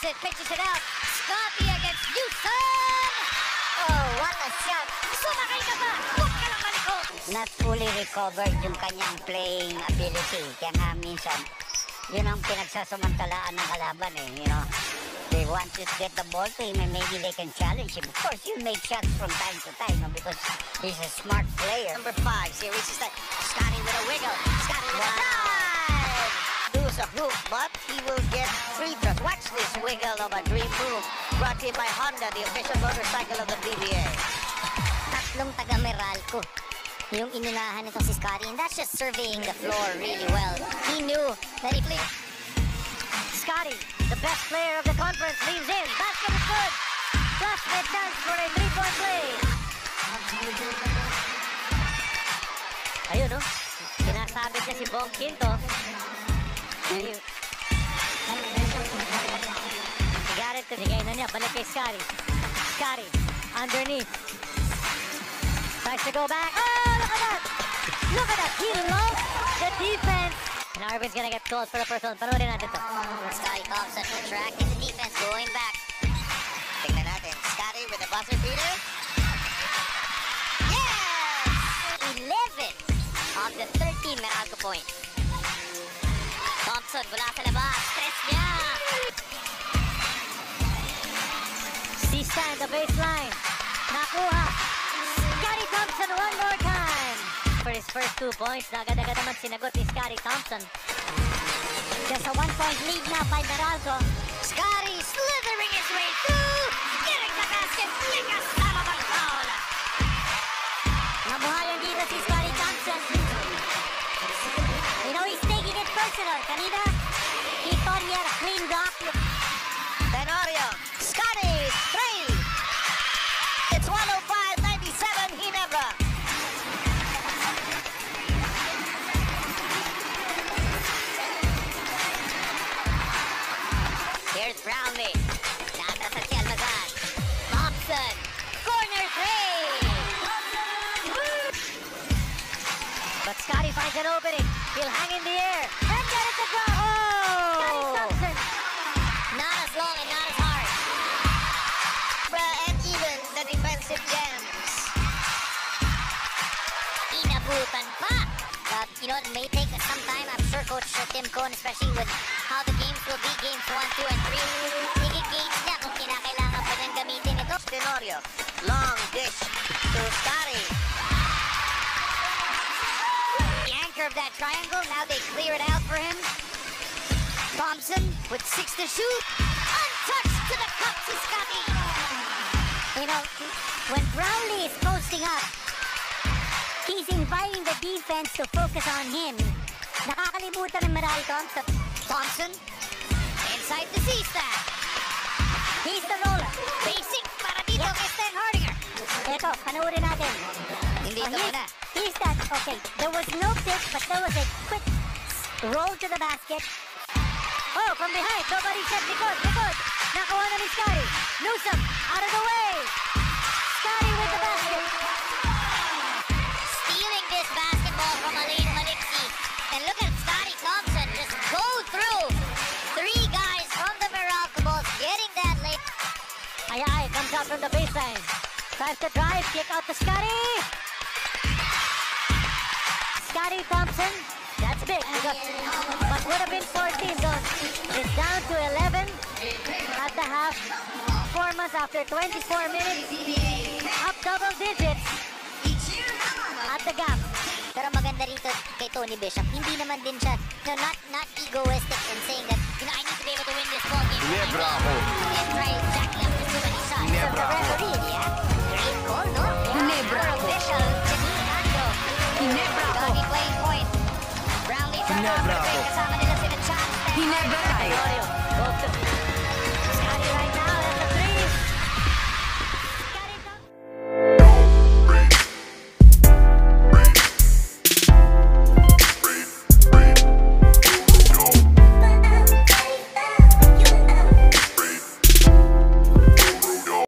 gets it, pitches it out. Scottie against Houston. Oh, what a shot. Sumakay ka ba? Huwag ka lang malikot. Not fully recovered yung kanyang playing ability. Kaya nga minsan, yun ang pinagsasamantalaan ng kalaban eh, you know. They want to get the ball to him and maybe they can challenge him. Of course, he'll make shots from time to time you know, because he's a smart player. Number five, series is that Scottie with a wiggle. Scottie with wow. a... Lose but he will get free throws. Watch this wiggle of a dream move. Brought to you by Honda, the official motorcycle of the PBA. tatlong taga Meralco yung inunahan nitong si Scottie and that's just surveying the floor really well. He knew that if Scottie, the best player of the conference, leaves in. Basket is good. Plus a chance for a three-point play. Ayun, no? Sinasabit niya si Bong Quinto. Got it Bigay na niya. Balik kay Scottie. Scottie, underneath. Tries to go back. Oh, look at that! Look at that! He lost the defense. And Arvin's gonna get called for a personal. Panoorin natin to. Scottie Thompson attracting the defense, going back. Tingnan natin. Scottie with a buzzer beater. Yes! 11 of the 13 Meralco points. Thompson mula sa labas. Stress niya. Sista in the baseline. Nakuha. Scotty Thompson one more time. For his first two points, agad-agad naman sinagot ni Scotty Thompson. Just a one-point lead now by Meralco. Finds an opening. He'll hang in the air. And get it to drop. Oh! Thompson. Not as long and not as hard. Bruh, and even the defensive gems. Inabutan pa. Uh, you know, it may take some time. I'm sure Coach Tim Cone, especially with how the games will be, games 1, 2, and 3, i-gauge niya kung kinakailangan pa niyang gamitin ito. Tenorio. Long dish to Scottie. Anchor of that triangle, now they clear it out for him. Thompson with six to shoot. Untouched to the cup to Scottie. You know, when Brownlee is posting up, he's inviting the defense to focus on him. Nakakalimutan ng Maral Thompson. Thompson, Inside the C-stack. he's the roller. Basic para dito kay Standhardinger. Ito, panoorin natin. Hindi ito muna. Okay, there was no pick, but there was a quick roll to the basket. Oh, from behind, nobody said likod, likod. Nakuha na ni Scottie. Newsome, out of the way. Scottie with the basket. Stealing this basketball from Allein Maliksi. And look at Scottie Thompson just go through. Three guys from the Meralco Bolts getting that late. Ay, ay, comes out from the baseline. Tries to drive, kick out to Scottie. Scottie Thompson, that's big. Because what would have been 14 zone is down to 11 at the half. Four months after 24 minutes, up double digits at the gap. Pero maganda rito kay Tony Bishop, hindi naman din siya, no, not, not egoistic in saying that, you know, I need to be able to win this ball game. Ginebra ako. And try jacking up too many shots. Ginebra so the referee, yeah, Brownlee